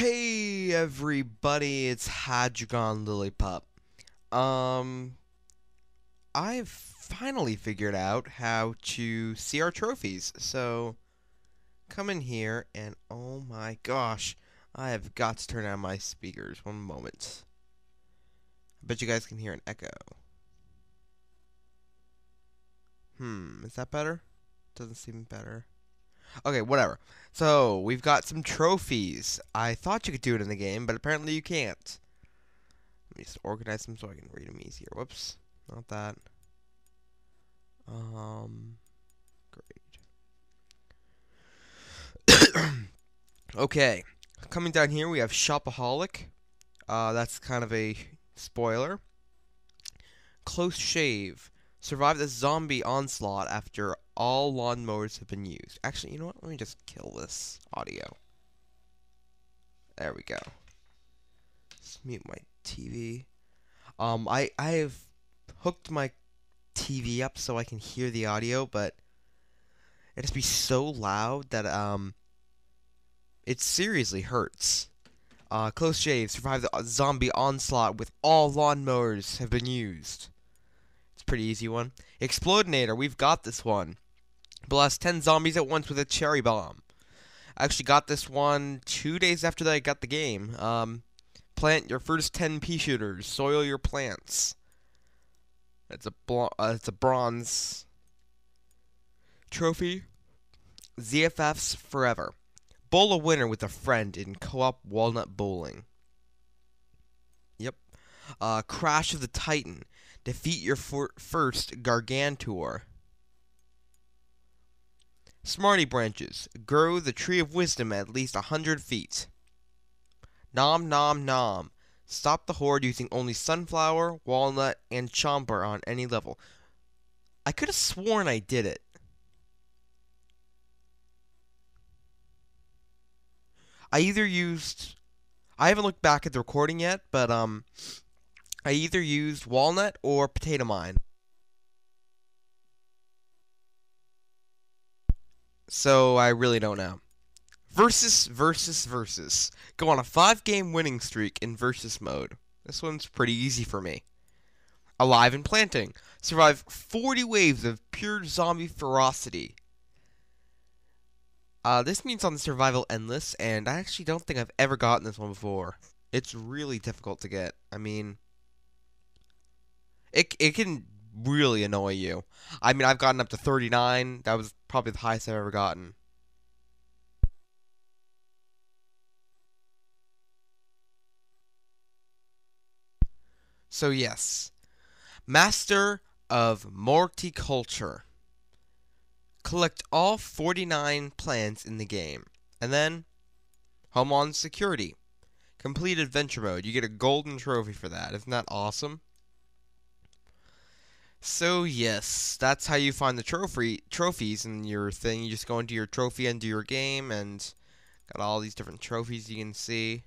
Hey everybody, it's Hydreigon Lillipup. Um, I've finally figured out how to see our trophies. So, come in here and oh my gosh, I have got to turn on my speakers. One moment. I bet you guys can hear an echo. Hmm, is that better? Doesn't seem better. Okay, whatever. So, we've got some trophies. I thought you could do it in the game, but apparently you can't. Let me just organize them so I can read them easier. Whoops. Not that. Um, great. okay. Coming down here, we have Shopaholic. Uh, that's kind of a spoiler. Close Shave. Survive the zombie onslaught after all lawnmowers have been used. Actually, you know what? Let me just kill this audio. There we go. Let's mute my TV. Um, I I have hooked my TV up so I can hear the audio, but it has to be so loud that um, it seriously hurts. Uh, close shave. Survive the zombie onslaught with all lawnmowers have been used. It's a pretty easy one. Explodinator. We've got this one. Blast 10 zombies at once with a cherry bomb. I actually got this one two days after I got the game. Um, plant your first 10 pea shooters. Soil your plants. It's a uh, it's a bronze trophy. ZFFs forever. Bowl a winner with a friend in co-op walnut bowling. Yep. Uh, Crash of the Titan. Defeat your first Gargantuar. Smarty branches. Grow the tree of wisdom at least a hundred feet. Nom nom nom. Stop the horde using only sunflower, walnut, and chomper on any level. I could have sworn I did it. I either used I haven't looked back at the recording yet, but um I either used walnut or potato mine. So I really don't know. Versus, versus, versus. Go on a five game winning streak in versus mode. This one's pretty easy for me. Alive and planting. Survive 40 waves of pure zombie ferocity. Uh, this means on the survival endless, and I actually don't think I've ever gotten this one before. It's really difficult to get. I mean, it it can really annoy you. I mean, I've gotten up to 39. That was probably the highest I've ever gotten. So yes, Master of Morticulture. Collect all 49 plants in the game. And then, Home Lawn Security. Complete Adventure Mode. You get a golden trophy for that. Isn't that awesome? So yes, that's how you find the trophy trophies in your thing. You just go into your trophy and do your game and got all these different trophies you can see.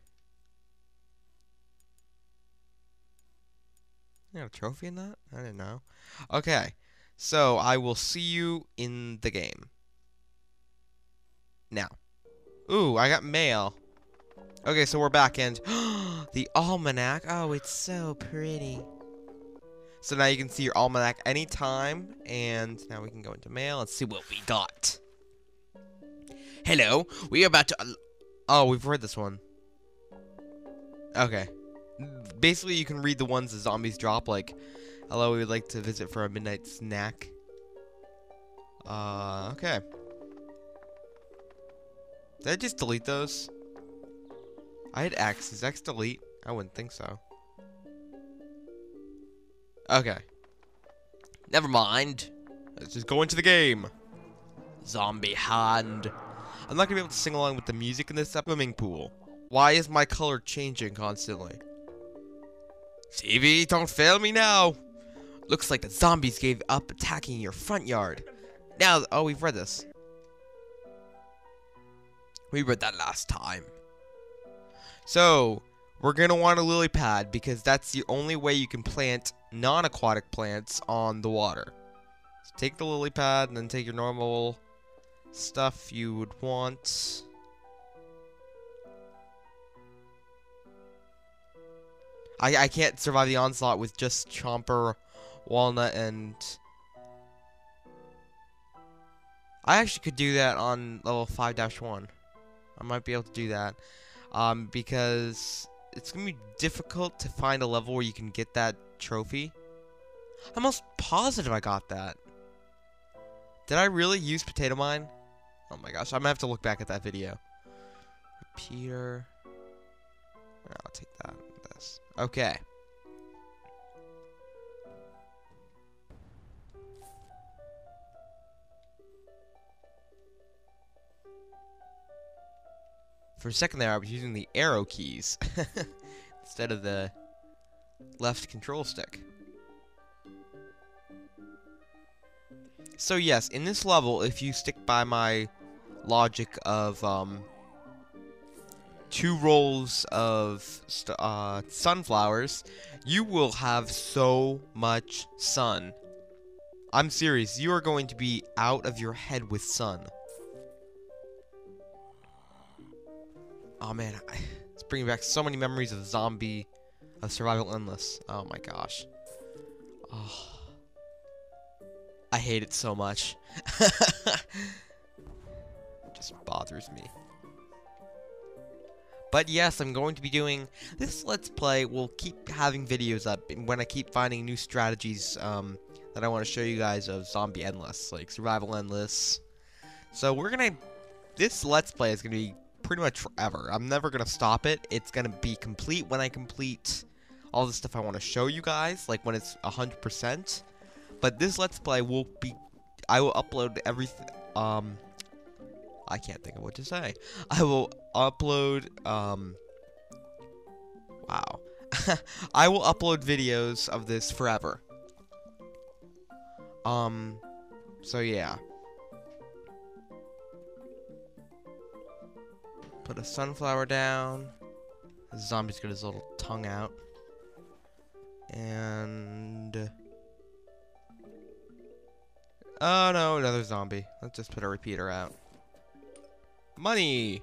You got a trophy in that? I didn't know. Okay, so I will see you in the game. Now. Ooh, I got mail. Okay, so we're back and the almanac. Oh, it's so pretty. So now you can see your almanac anytime, and now we can go into mail and see what we got. Hello, we are about to... Oh, we've read this one. Okay. Basically, you can read the ones the zombies drop, like, hello, we would like to visit for a midnight snack. Uh, okay. Did I just delete those? I had X. Is X delete? I wouldn't think so. Okay. Never mind. Let's just go into the game. Zombie hand. I'm not gonna be able to sing along with the music in this swimming pool. Why is my color changing constantly? TV, don't fail me now. Looks like the zombies gave up attacking your front yard. Now, oh, we've read this. We read that last time. So, we're going to want a lily pad because that's the only way you can plant non-aquatic plants on the water. So take the lily pad and then take your normal stuff you would want. I, I can't survive the onslaught with just Chomper, Walnut, and... I actually could do that on level 5-1. I might be able to do that. Um, because it's going to be difficult to find a level where you can get that trophy. I'm almost positive I got that. Did I really use Potato Mine? Oh my gosh, I'm to have to look back at that video. Peter. I'll take that. This. Okay. For a second there, I was using the arrow keys instead of the left control stick. So yes, in this level, if you stick by my logic of um, two rolls of uh, sunflowers, you will have so much sun. I'm serious, you are going to be out of your head with sun. Oh man, it's bringing back so many memories of zombie, survival endless. Oh my gosh. Oh. I hate it so much. It just bothers me. But yes, I'm going to be doing this Let's Play. We'll keep having videos up when I keep finding new strategies um, that I want to show you guys of Zombie Endless, like Survival Endless. So we're going to... This Let's Play is going to be pretty much forever. I'm never going to stop it. It's going to be complete when I complete all the stuff I want to show you guys, like when it's 100%. But this Let's Play will be... I will upload everything... Um... I can't think of what to say. I will upload... Um... Wow. I will upload videos of this forever. Um... So yeah. Put a sunflower down. The zombie's got his little tongue out. And... Oh no, another zombie. Let's just put a repeater out. Money!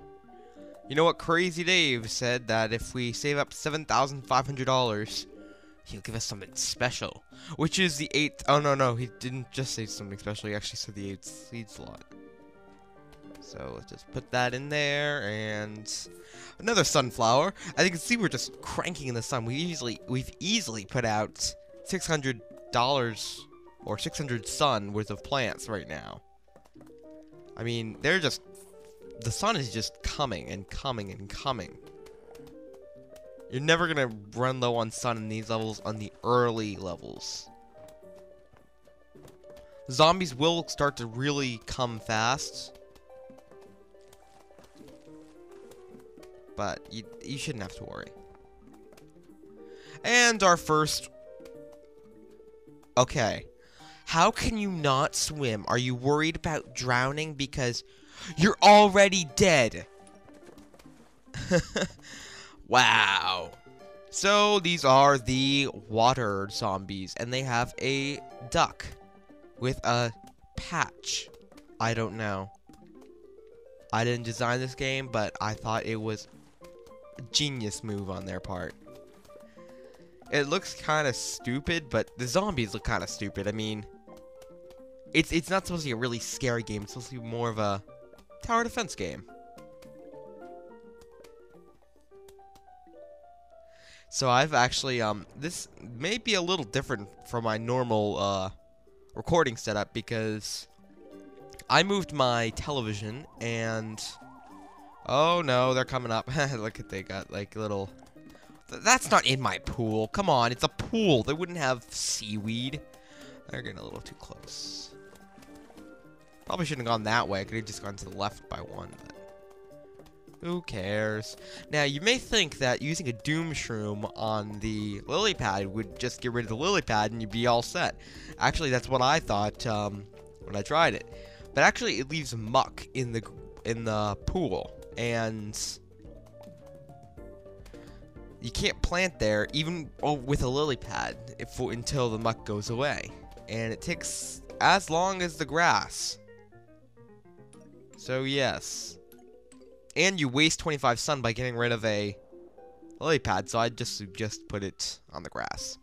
You know what Crazy Dave said that if we save up $7,500, he'll give us something special. Which is the 8th... Oh no, no, he didn't just say something special, he actually said the 8th seed slot. So let's just put that in there and another sunflower. As you can see, we're just cranking in the sun. We easily we've easily put out six hundred dollars or six hundred sun worth of plants right now. I mean, they're just the sun is just coming and coming and coming. You're never gonna run low on sun in these levels on the early levels. Zombies will start to really come fast but you, you shouldn't have to worry. And our first... Okay. How can you not swim? Are you worried about drowning because you're already dead? wow. So these are the water zombies, and they have a duck with a patch. I don't know. I didn't design this game, but I thought it was genius move on their part. It looks kind of stupid, but the zombies look kind of stupid. I mean, it's it's not supposed to be a really scary game. It's supposed to be more of a tower defense game. So I've actually, um, this may be a little different from my normal, uh, recording setup because I moved my television and Oh no, they're coming up. Look at they got like little. Th that's not in my pool. Come on, it's a pool. They wouldn't have seaweed. They're getting a little too close. Probably shouldn't have gone that way. I could have just gone to the left by one. But who cares? Now, you may think that using a Doom Shroom on the lily pad would just get rid of the lily pad and you'd be all set. Actually, that's what I thought um, when I tried it. But actually, it leaves muck in the in the pool and you can't plant there even oh, with a lily pad if, until the muck goes away. And it takes as long as the grass. So yes. And you waste 25 sun by getting rid of a lily pad, so I'd just suggest put it on the grass.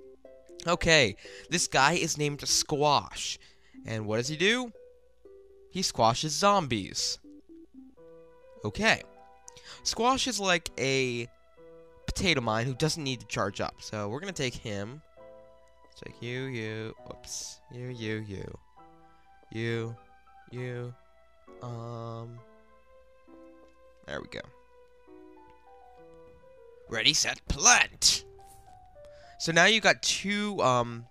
Okay, this guy is named Squash. And what does he do? He squashes zombies. Okay. Squash is like a potato mine who doesn't need to charge up. So we're going to take him. Take you, you, whoops, you, you, you, you, you, um, there we go. Ready, set, plant! So now you got two, um,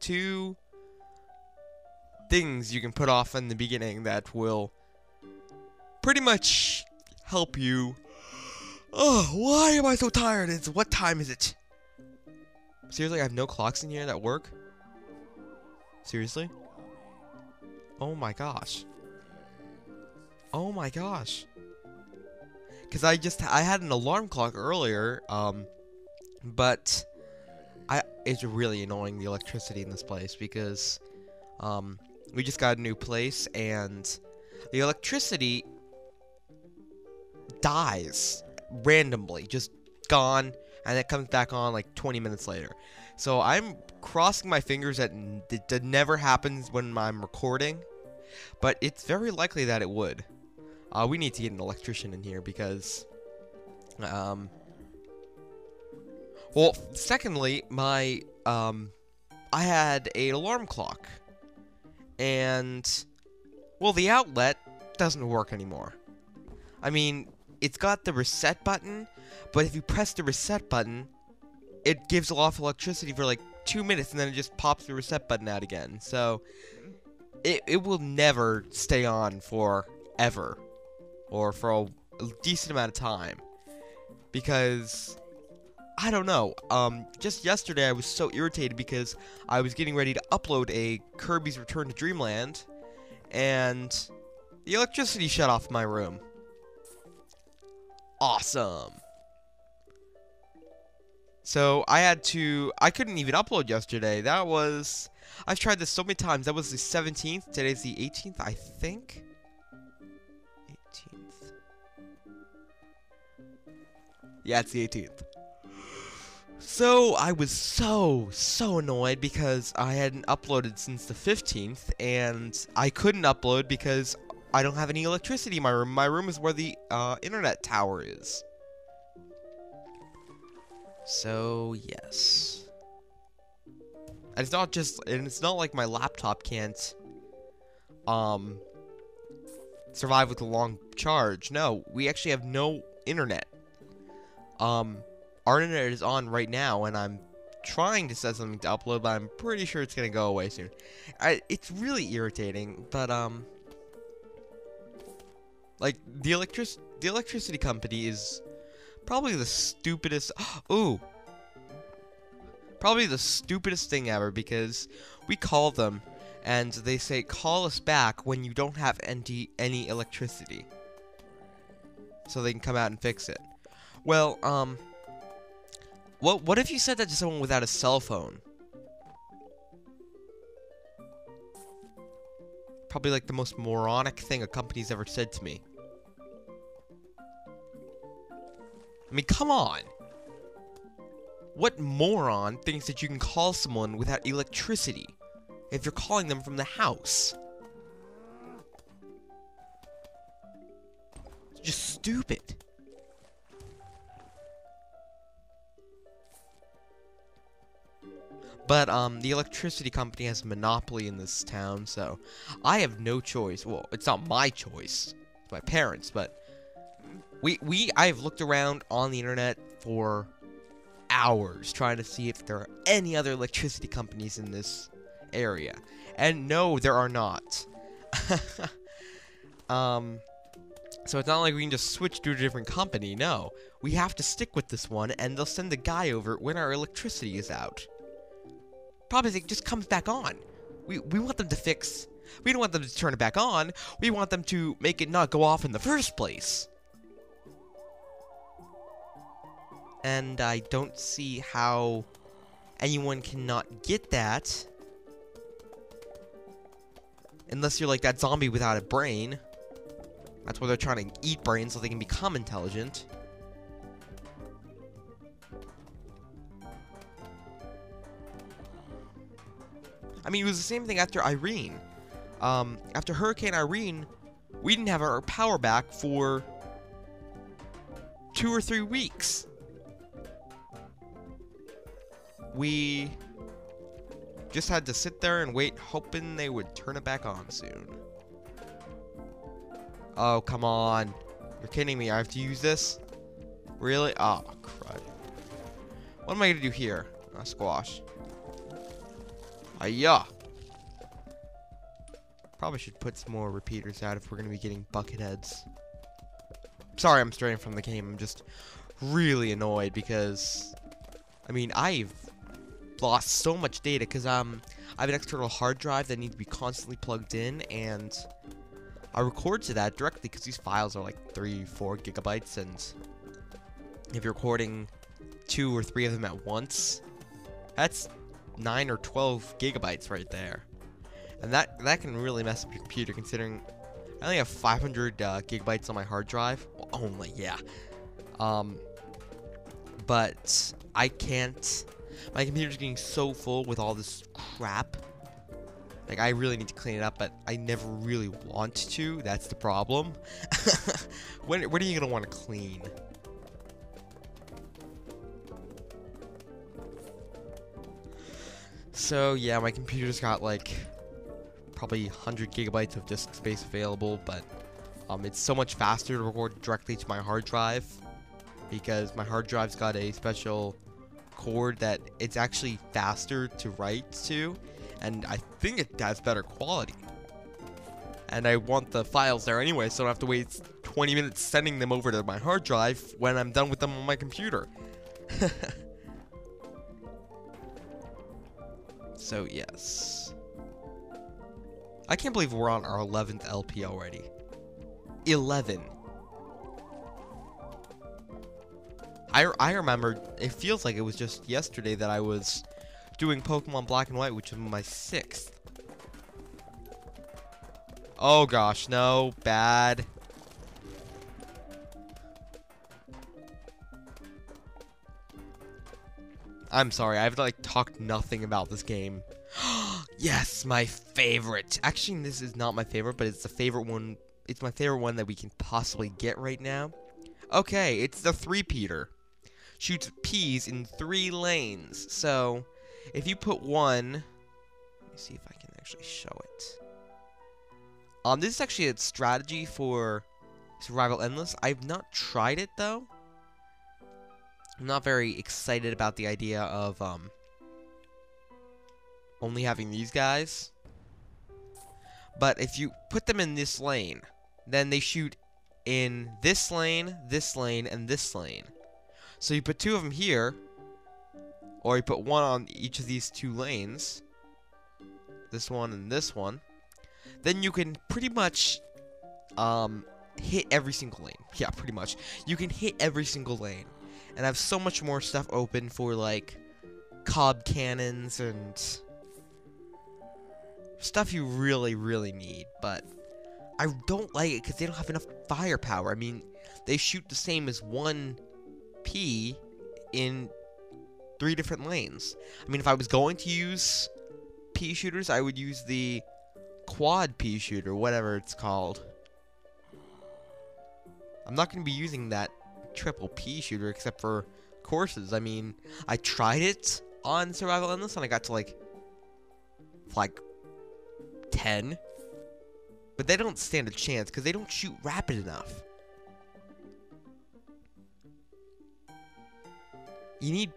two things you can put off in the beginning that will pretty much help you. Oh, why am I so tired? It's what time is it? Seriously, I have no clocks in here that work? Seriously? Oh my gosh. Oh my gosh. Cause I just I had an alarm clock earlier, um, but I it's really annoying the electricity in this place because um we just got a new place and the electricity dies randomly, just gone, and it comes back on like 20 minutes later. So I'm crossing my fingers that it never happens when I'm recording, but it's very likely that it would. Uh, we need to get an electrician in here because, um, well, secondly, my, um, I had a alarm clock and well, the outlet doesn't work anymore. I mean, it's got the reset button, but if you press the reset button, it gives off electricity for like two minutes and then it just pops the reset button out again. So it, it will never stay on for ever or for a, a decent amount of time because I don't know. Um, just yesterday I was so irritated because I was getting ready to upload a Kirby's Return to Dreamland, and the electricity shut off my room. Awesome. So I had to, I couldn't even upload yesterday. That was, I've tried this so many times. That was the 17th. Today's the 18th, I think. 18th. Yeah, it's the 18th. So I was so, so annoyed because I hadn't uploaded since the 15th, and I couldn't upload because I don't have any electricity in my room. My room is where the uh, internet tower is. So, yes. And it's not just, and it's not like my laptop can't, um, survive with a long charge. No, we actually have no internet. Um, our internet is on right now, and I'm trying to set something to upload, but I'm pretty sure it's gonna go away soon. I, it's really irritating, but um, like the electric the electricity company is probably the stupidest. Ooh, probably the stupidest thing ever because we call them and they say call us back when you don't have any any electricity, so they can come out and fix it. Well, um what what if you said that to someone without a cell phone? Probably like the most moronic thing a company's ever said to me. I mean, come on. What moron thinks that you can call someone without electricity if you're calling them from the house? It's just stupid. But um, the electricity company has a monopoly in this town, so I have no choice. Well, it's not my choice, it's my parents, but we we I've looked around on the internet for hours trying to see if there are any other electricity companies in this area. And no, there are not. um so it's not like we can just switch to a different company. No, we have to stick with this one and they'll send the guy over when our electricity is out. Problem is, it just comes back on. We, we want them to fix... We don't want them to turn it back on. We want them to make it not go off in the first place. and I don't see how anyone cannot get that. Unless you're like that zombie without a brain. That's why they're trying to eat brains so they can become intelligent. I mean, it was the same thing after Irene. Um, after Hurricane Irene, we didn't have our power back for two or three weeks. We just had to sit there and wait, hoping they would turn it back on soon. Oh, come on. You're kidding me. I have to use this? Really? Oh, crud. What am I going to do here? Uh, squash. Hiya! Probably should put some more repeaters out if we're going to be getting bucket heads. Sorry I'm straying from the game. I'm just really annoyed because... I mean, I've lost so much data because um, I have an external hard drive that needs to be constantly plugged in and I record to that directly because these files are like 3, 4 gigabytes and if you're recording two or three of them at once, that's 9 or 12 gigabytes right there. And that, that can really mess up your computer considering I only have 500 uh, gigabytes on my hard drive. Well, only, yeah. Um, but I can't my computer's getting so full with all this crap. Like, I really need to clean it up, but I never really want to. That's the problem. when, when are you going to want to clean? So, yeah, my computer's got, like, probably 100 gigabytes of disk space available, but um, it's so much faster to record directly to my hard drive because my hard drive's got a special cord that it's actually faster to write to, and I think it has better quality. And I want the files there anyway, so I don't have to wait 20 minutes sending them over to my hard drive when I'm done with them on my computer. so, yes. I can't believe we're on our 11th LP already. 11. I, I remember, it feels like it was just yesterday that I was doing Pokemon Black and White, which is my sixth. Oh gosh, no, bad. I'm sorry, I've like talked nothing about this game. yes, my favorite. Actually, this is not my favorite, but it's the favorite one. It's my favorite one that we can possibly get right now. Okay, it's the three-peater shoots peas in three lanes. So, if you put one, let me see if I can actually show it. Um, this is actually a strategy for Survival Endless. I've not tried it though. I'm not very excited about the idea of um only having these guys. But if you put them in this lane, then they shoot in this lane, this lane, and this lane. So you put two of them here, or you put one on each of these two lanes, this one and this one, then you can pretty much um, hit every single lane. Yeah, pretty much. You can hit every single lane. And have so much more stuff open for, like, cob cannons and stuff you really, really need. But I don't like it because they don't have enough firepower. I mean, they shoot the same as one P in three different lanes. I mean, if I was going to use pea shooters, I would use the quad P shooter, whatever it's called. I'm not going to be using that triple P shooter except for courses. I mean, I tried it on Survival Endless and I got to like, like 10. But they don't stand a chance because they don't shoot rapid enough. You need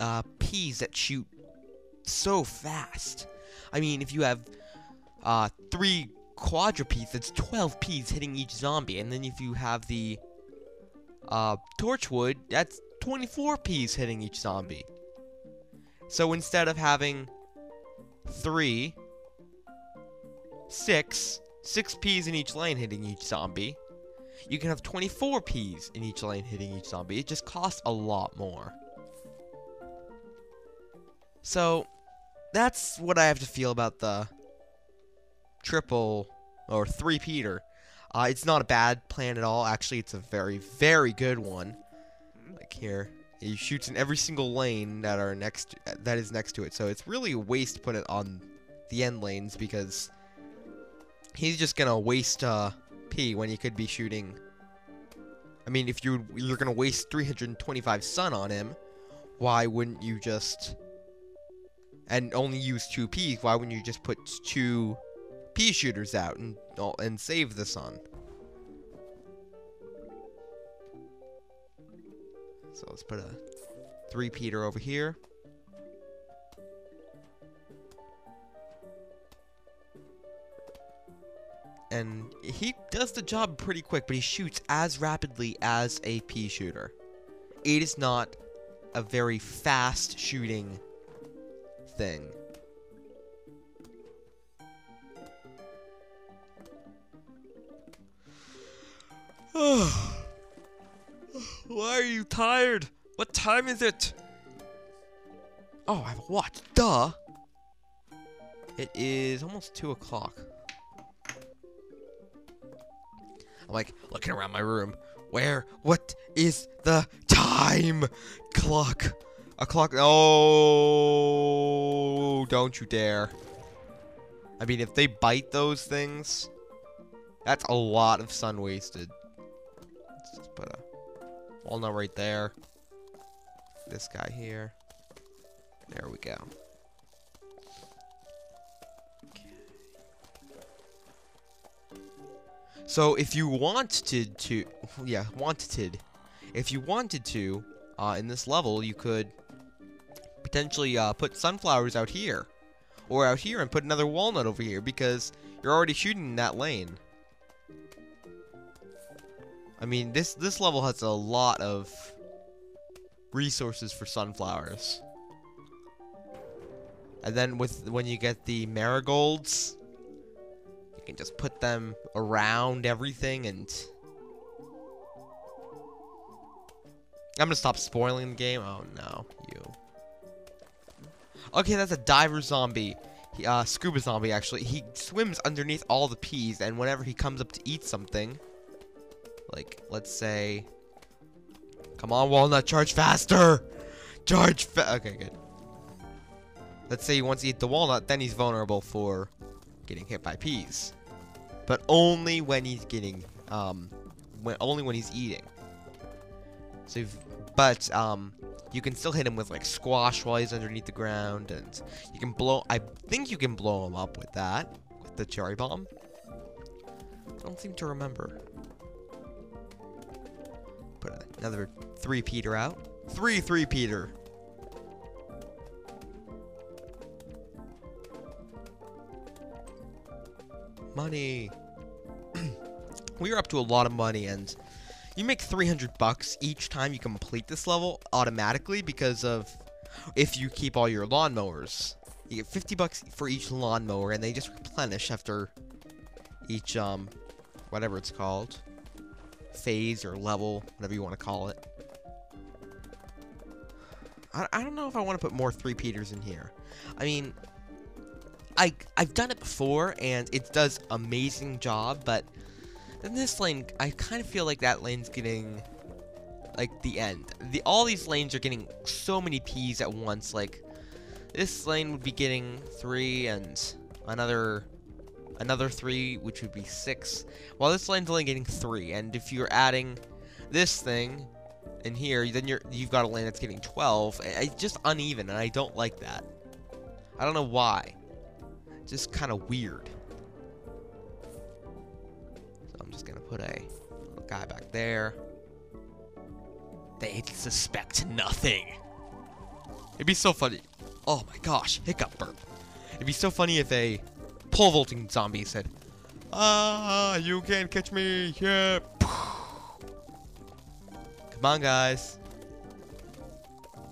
uh, P's that shoot so fast. I mean, if you have uh, three quadrupeds, that's 12 peas hitting each zombie. And then if you have the uh, Torchwood, that's 24 peas hitting each zombie. So instead of having three, six, six peas in each lane hitting each zombie, you can have 24 peas in each lane hitting each zombie. It just costs a lot more. So, that's what I have to feel about the triple or three-peater. Uh, it's not a bad plan at all. Actually, it's a very, very good one. Like here, he shoots in every single lane that are next, that is next to it. So it's really a waste to put it on the end lanes because he's just gonna waste uh, P when he could be shooting. I mean, if you you're gonna waste 325 sun on him, why wouldn't you just and only use two P? Why wouldn't you just put two pea shooters out and and save the sun? So let's put a three-peater over here. And he does the job pretty quick, but he shoots as rapidly as a pea shooter. It is not a very fast shooting thing. Why are you tired? What time is it? Oh, I have a watch. Duh. It is almost 2 o'clock. I'm like looking around my room. Where? What is the time? Clock. A clock. Oh, don't you dare. I mean, if they bite those things, that's a lot of sun wasted. Let's just put a walnut right there. This guy here. There we go. So if you wanted to, yeah, wanted, if you wanted to, uh, in this level, you could potentially uh, put sunflowers out here, or out here and put another walnut over here because you're already shooting in that lane. I mean, this this level has a lot of resources for sunflowers. And then with when you get the marigolds, you can just put them around everything and... I'm gonna stop spoiling the game. Oh no, you. Okay, that's a diver zombie. He, uh, scuba zombie, actually. He swims underneath all the peas, and whenever he comes up to eat something, like, let's say... Come on, Walnut, charge faster! Charge fa- Okay, good. Let's say he wants to eat the walnut, then he's vulnerable for getting hit by peas. But only when he's getting, um, when, only when he's eating. So, but, um, you can still hit him with, like, squash while he's underneath the ground, and you can blow, I think you can blow him up with that, with the cherry bomb. I don't seem to remember. Put another three-peater out. Three three-peater. Money. we are up to a lot of money and you make 300 bucks each time you complete this level automatically because of if you keep all your lawnmowers. You get 50 bucks for each lawnmower and they just replenish after each um whatever it's called phase or level, whatever you want to call it. I, I don't know if I want to put more three-peaters in here. I mean, I I've done it before and it does amazing job, but in this lane, I kind of feel like that lane's getting like the end. The all these lanes are getting so many P's at once. Like this lane would be getting three and another another three, which would be six. While this lane's only getting three, and if you're adding this thing in here, then you're you've got a lane that's getting 12. It's just uneven, and I don't like that. I don't know why. Just kind of weird. I'm just gonna put a guy back there. They suspect nothing. It'd be so funny. Oh my gosh, hiccup burp. It'd be so funny if a pole vaulting zombie said, Ah, you can't catch me. Yeah. Come on, guys.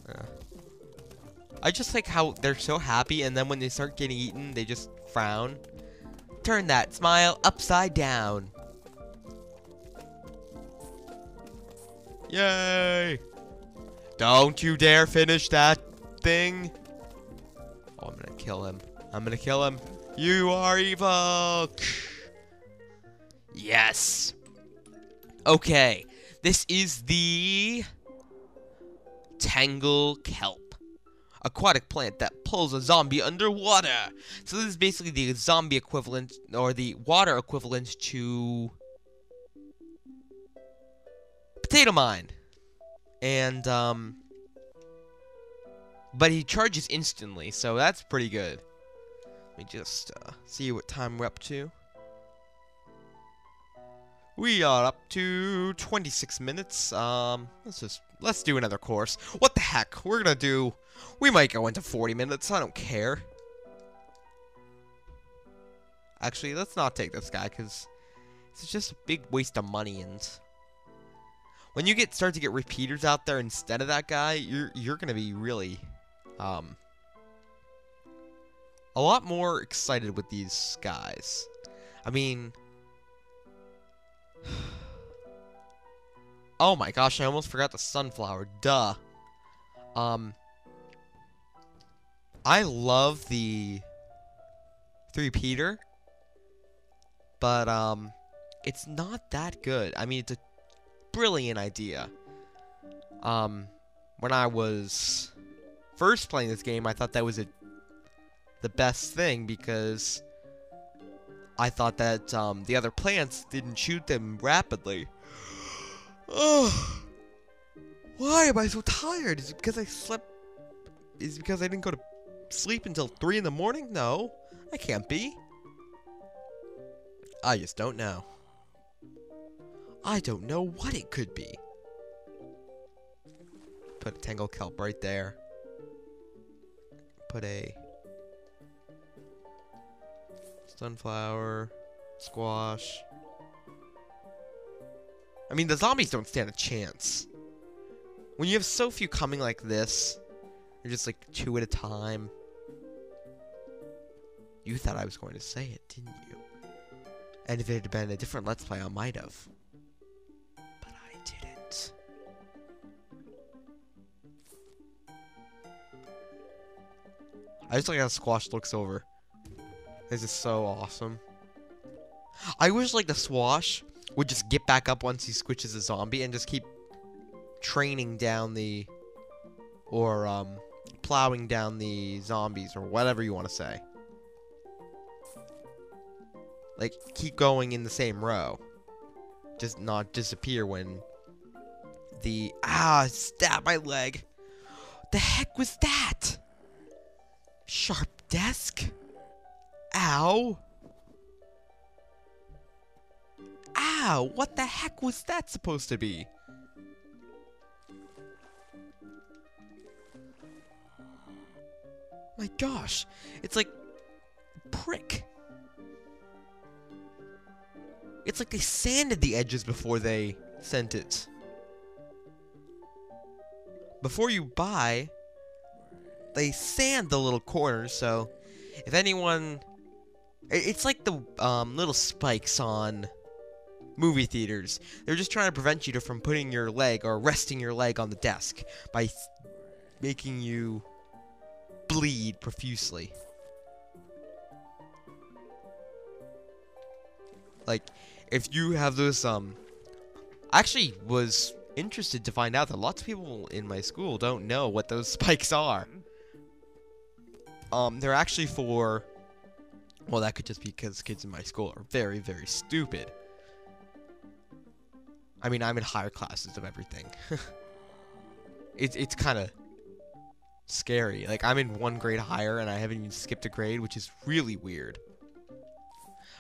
Uh, I just like how they're so happy, and then when they start getting eaten, they just frown. Turn that smile upside down. Yay! Don't you dare finish that thing. Oh, I'm gonna kill him. I'm gonna kill him. You are evil! Yes! Okay, this is the Tangle Kelp. aquatic plant that pulls a zombie underwater. So this is basically the zombie equivalent, or the water equivalent to potato mine. And, um, but he charges instantly, so that's pretty good. Let me just uh, see what time we're up to. We are up to 26 minutes. Um, let's just let's do another course. What the heck? We're gonna do. We might go into 40 minutes. I don't care. Actually, let's not take this guy because it's just a big waste of money and when you get start to get repeaters out there instead of that guy, you're you're gonna be really um a lot more excited with these guys. I mean, oh my gosh, I almost forgot the sunflower. Duh. Um, I love the three-peater, but um, it's not that good. I mean, it's a brilliant idea. Um, when I was first playing this game, I thought that was a the best thing because I thought that um, the other plants didn't shoot them rapidly. Why am I so tired? Is it because I slept? Is it because I didn't go to sleep until 3 in the morning? No, I can't be. I just don't know. I don't know what it could be. Put a tangle kelp right there. Put a Sunflower. Squash. I mean, the zombies don't stand a chance. When you have so few coming like this, you're just like two at a time. You thought I was going to say it, didn't you? And if it had been a different Let's Play, I might have. I just like how Squash looks over. This is so awesome. I wish like the Swash would just get back up once he squishes a zombie and just keep training down the or um plowing down the zombies or whatever you want to say. Like keep going in the same row. Just not disappear when the ah stab my leg. The heck was that? Sharp desk? Ow! Ow! What the heck was that supposed to be? My gosh, it's like prick. It's like they sanded the edges before they sent it. Before you buy, they sand the little corners, so if anyone it's like the um, little spikes on movie theaters. They're just trying to prevent you from putting your leg or resting your leg on the desk by making you bleed profusely. Like, if you have those, um... I actually was interested to find out that lots of people in my school don't know what those spikes are. Um, they're actually for well, that could just be because kids in my school are very, very stupid. I mean, I'm in higher classes of everything. it's it's kind of scary. Like, I'm in one grade higher, and I haven't even skipped a grade, which is really weird.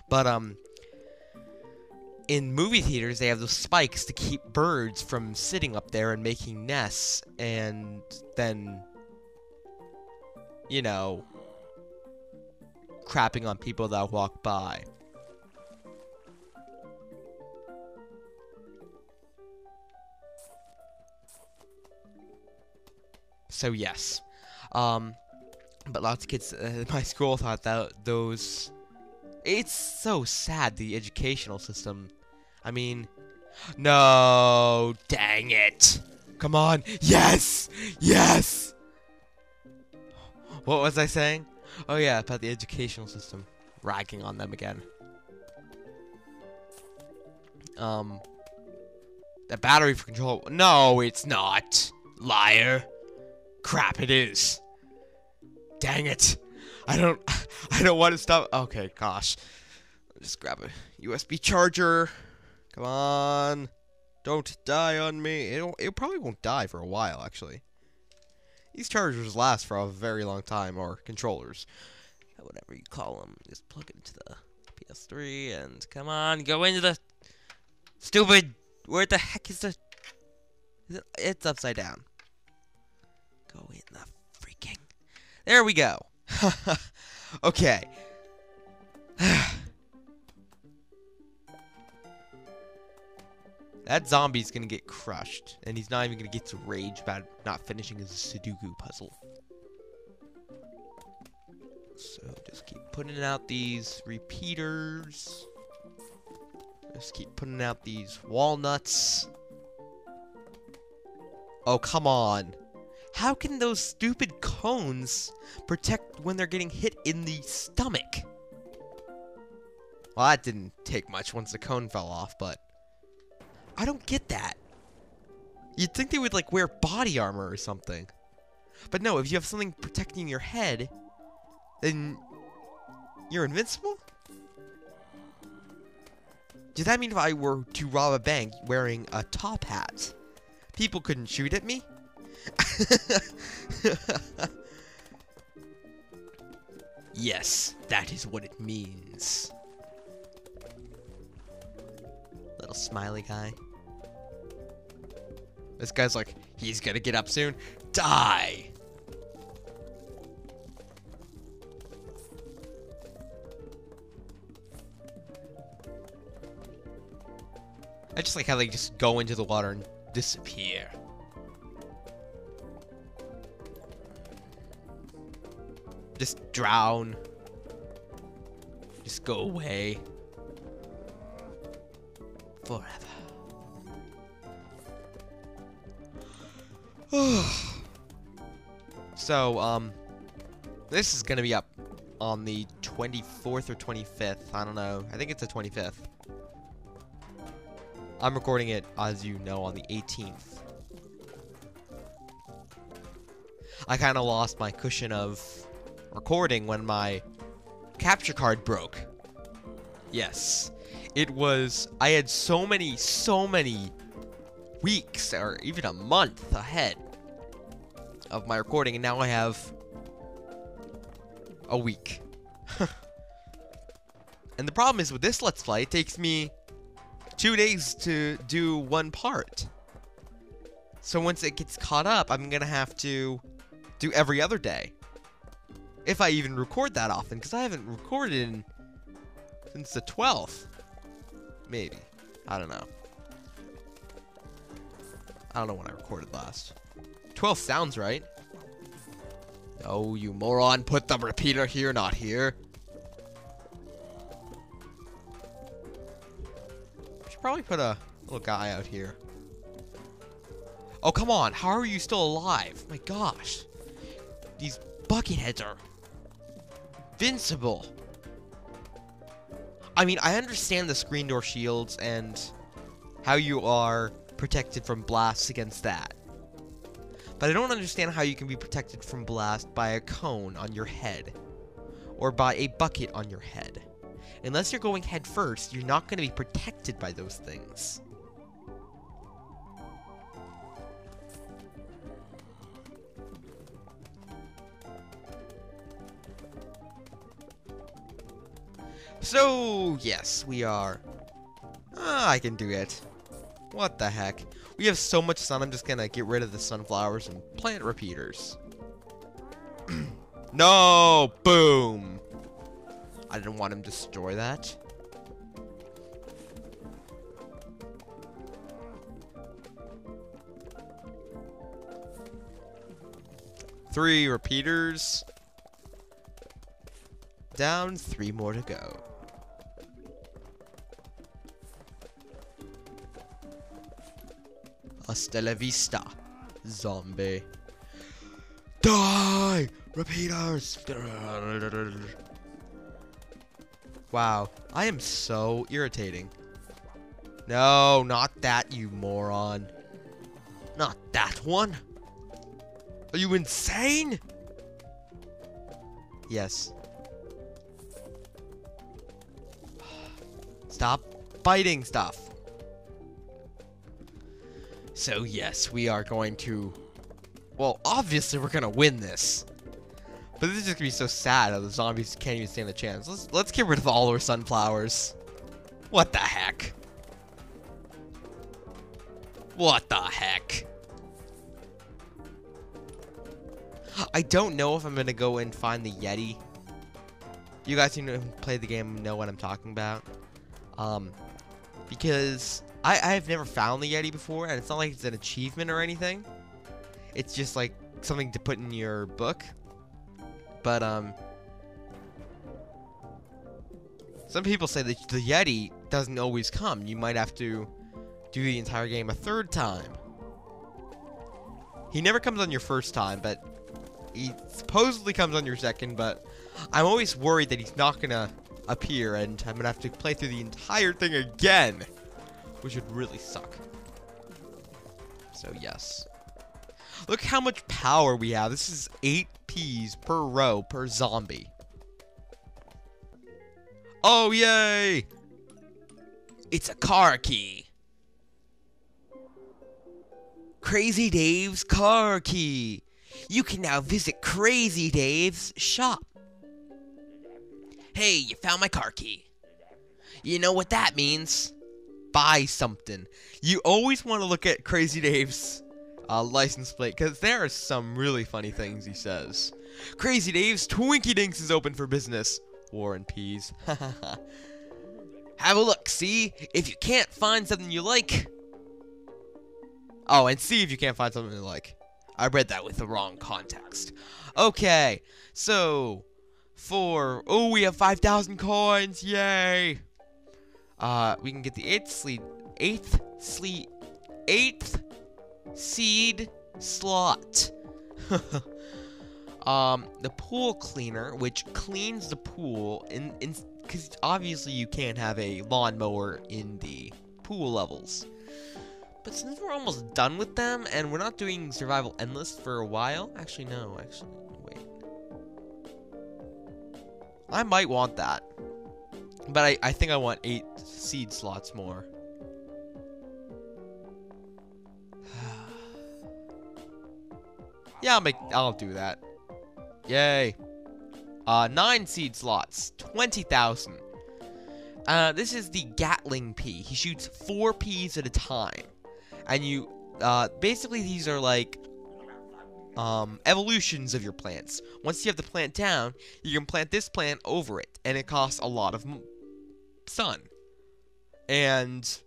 But, um, in movie theaters, they have those spikes to keep birds from sitting up there and making nests, and then, you know, crapping on people that walk by. So yes, um, but lots of kids uh, at my school thought that those. It's so sad the educational system. I mean, no, dang it! Come on, yes, yes. What was I saying? Oh yeah, about the educational system. Ragging on them again. Um, the battery for control. No, it's not. Liar. Crap, it is. Dang it. I don't I don't want to stop. Okay, gosh. Just grab a USB charger. Come on. Don't die on me. It'll, it probably won't die for a while, actually. These chargers last for a very long time, or controllers. Whatever you call them. Just plug it into the PS3 and come on, go into the stupid. Where the heck is the? It's upside down. Go in the freaking. There we go. okay. That zombie's gonna get crushed, and he's not even gonna get to rage about not finishing his Sudoku puzzle. So just keep putting out these repeaters. Just keep putting out these walnuts. Oh, come on. How can those stupid cones protect when they're getting hit in the stomach? Well, that didn't take much once the cone fell off, but... I don't get that. You'd think they would, like, wear body armor or something. But no, if you have something protecting your head, then you're invincible? Does that mean if I were to rob a bank wearing a top hat, people couldn't shoot at me? yes, that is what it means. Little smiley guy. This guy's like, he's gonna get up soon. Die! I just like how they just go into the water and disappear. Just drown. Just go away. Forever. so, um, this is gonna be up on the 24th or 25th. I don't know. I think it's the 25th. I'm recording it, as you know, on the 18th. I kind of lost my cushion of recording when my capture card broke. Yes. It was... I had so many, so many weeks, or even a month ahead of my recording, and now I have a week. and the problem is with this Let's Play, it takes me two days to do one part. So once it gets caught up, I'm going to have to do every other day. If I even record that often, because I haven't recorded in, since the 12th. Maybe. I don't know. I don't know when I recorded last. 12 sounds right. Oh, you moron. Put the repeater here, not here. should probably put a little guy out here. Oh, come on. How are you still alive? My gosh. These bucketheads are invincible. I mean, I understand the screen door shields and how you are protected from blasts against that. But I don't understand how you can be protected from blast by a cone on your head. Or by a bucket on your head. Unless you're going head first, you're not going to be protected by those things. So, yes, we are. Ah, I can do it. What the heck? We have so much sun, I'm just gonna get rid of the sunflowers and plant repeaters. no! Boom! I didn't want him to destroy that. Three repeaters. Down, three more to go. Hasta la vista, zombie. Die! Repeaters! Wow, I am so irritating. No, not that, you moron. Not that one. Are you insane? Yes. Stop biting stuff. So yes, we are going to... Well, obviously we're gonna win this. But this is just gonna be so sad how the zombies can't even stand a chance. Let's let's get rid of all our sunflowers. What the heck? What the heck? I don't know if I'm gonna go and find the Yeti. You guys who play the game know what I'm talking about. Um, because I, I've never found the Yeti before, and it's not like it's an achievement or anything. It's just like something to put in your book. But, um, some people say that the Yeti doesn't always come. You might have to do the entire game a third time. He never comes on your first time, but he supposedly comes on your second, but I'm always worried that he's not gonna appear and I'm gonna have to play through the entire thing again, which would really suck. So yes. Look how much power we have. This is 8 Ps per row per zombie. Oh, yay! It's a car key. Crazy Dave's car key. You can now visit Crazy Dave's shop. Hey, you found my car key. You know what that means? Buy something. You always want to look at Crazy Dave's uh, license plate because there are some really funny things he says. Crazy Dave's Twiddydinkies is open for business. War and Peas. Have a look, see? If you can't find something you like. Oh, and see if you can't find something you like. I read that with the wrong context. Okay, so for oh, we have 5,000 coins! Yay! Uh, we can get the eighth seed, eighth sleep, eighth seed slot. um, the pool cleaner, which cleans the pool, in in because obviously you can't have a lawnmower in the pool levels. But since we're almost done with them, and we're not doing Survival Endless for a while... Actually, no, actually, wait. I might want that. But I, I think I want eight seed slots more. yeah, I'll make, I'll do that. Yay. Uh, nine seed slots, 20,000. Uh, this is the Gatling Pea. He shoots four peas at a time and you uh, basically these are like um, evolutions of your plants. Once you have the plant down, you can plant this plant over it, and it costs a lot of sun. And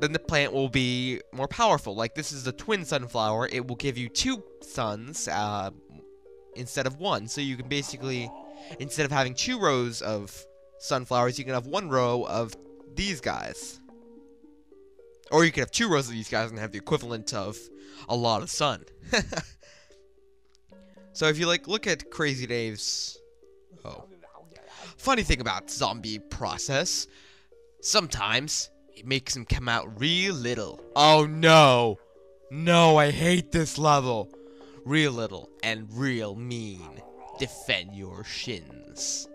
then the plant will be more powerful. Like this is a twin sunflower, it will give you two suns uh, instead of one. So you can basically, instead of having two rows of sunflowers, you can have one row of these guys. Or you could have two rows of these guys and have the equivalent of a lot of sun. so if you like look at Crazy Dave's Oh. Funny thing about zombie process, sometimes it makes him come out real little. Oh no! No, I hate this level. Real little and real mean. Defend your shins.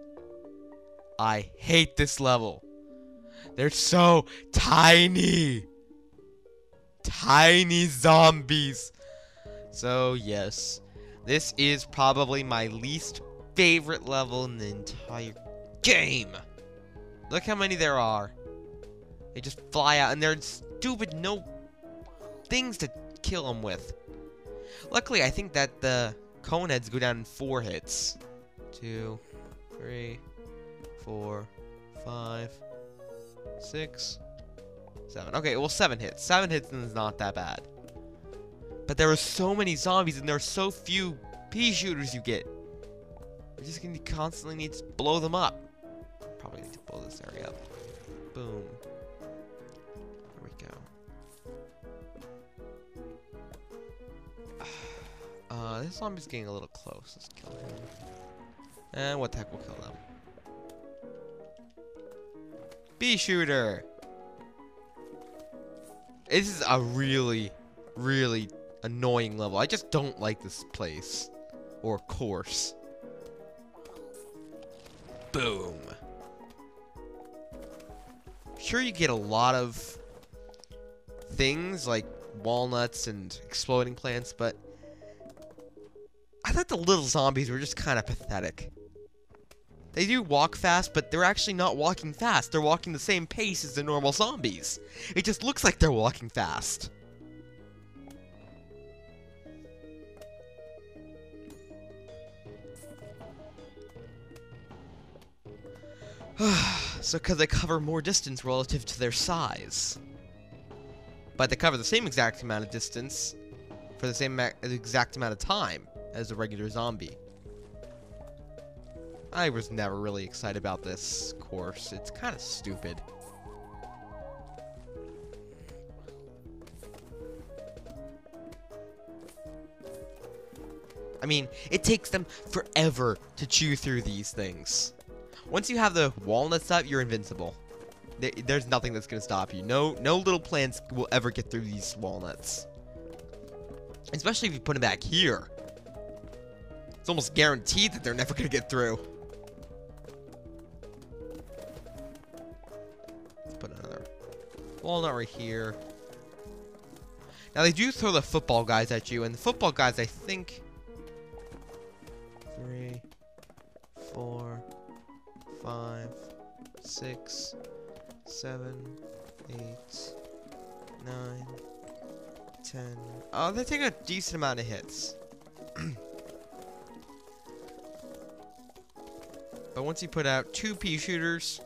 I hate this level. They're so tiny tiny zombies. So, yes, this is probably my least favorite level in the entire game. Look how many there are. They just fly out, and they're stupid, no things to kill them with. Luckily, I think that the cone heads go down in four hits. Two, three, four, five, six, Seven. Okay, well, seven hits. Seven hits is not that bad. But there are so many zombies, and there are so few pea shooters you get. We're just gonna constantly need to blow them up. Probably need to blow this area up. Boom. There we go. Uh, this zombie's getting a little close. Let's kill him. And what the heck will kill them? Pea shooter! This is a really, really annoying level. I just don't like this place. Or course. Boom. Sure, you get a lot of things like walnuts and exploding plants, but I thought the little zombies were just kind of pathetic. They do walk fast, but they're actually not walking fast. They're walking the same pace as the normal zombies. It just looks like they're walking fast. so because they cover more distance relative to their size. But they cover the same exact amount of distance for the same exact amount of time as a regular zombie. I was never really excited about this course. It's kind of stupid. I mean, it takes them forever to chew through these things. Once you have the walnuts up, you're invincible. There's nothing that's going to stop you. No, no little plants will ever get through these walnuts. Especially if you put them back here. It's almost guaranteed that they're never going to get through. Let's put another walnut right here. Now, they do throw the football guys at you, and the football guys, I think... Three, four, five, six, seven, eight, nine, ten. Oh, they take a decent amount of hits. but once you put out two pea shooters,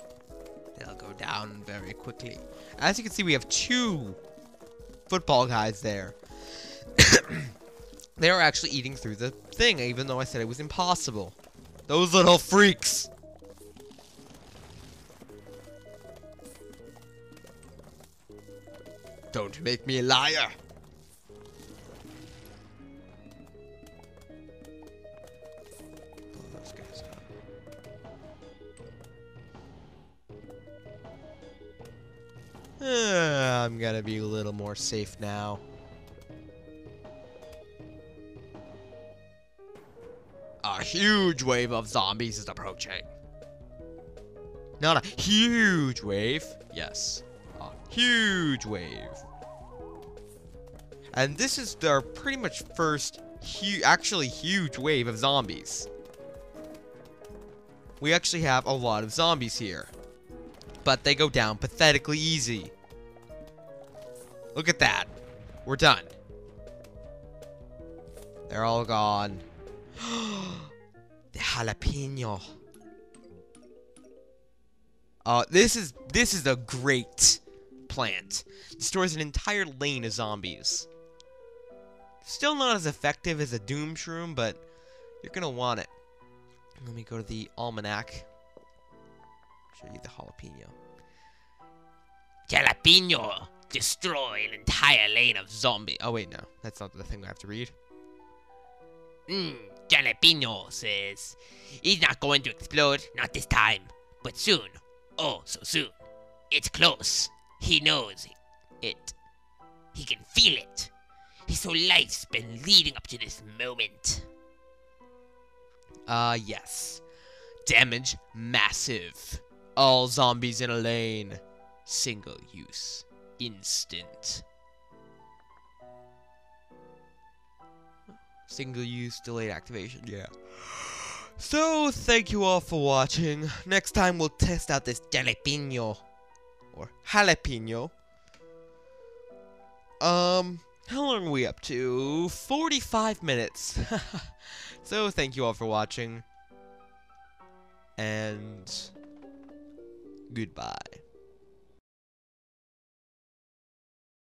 they'll go down very quickly. As you can see, we have two football guys there. they are actually eating through the thing, even though I said it was impossible. Those little freaks! Make me a liar. Uh, I'm gonna be a little more safe now. A huge wave of zombies is approaching. Not a huge wave. Yes A huge wave. And this is their pretty much first, hu actually huge wave of zombies. We actually have a lot of zombies here. But they go down pathetically easy. Look at that. We're done. They're all gone. the jalapeno. Uh, this is this is a great plant. Destroys an entire lane of zombies. Still not as effective as a Doom Shroom, but you're gonna want it. Let me go to the Almanac. Show you the jalapeno. Jalapeno! Destroy an entire lane of zombie. Oh, wait, no. That's not the thing I have to read. Mmm, Jalapeno says, He's not going to explode, not this time, but soon. Oh, so soon. It's close. He knows it. He can feel it. His whole life's been leading up to this moment. Uh, yes. Damage massive. All zombies in a lane. Single use. Instant. Single use delayed activation, yeah. So, thank you all for watching. Next time we'll test out this jalapeno or jalapeno. Um, how long are we up to? 45 minutes. so thank you all for watching. And goodbye.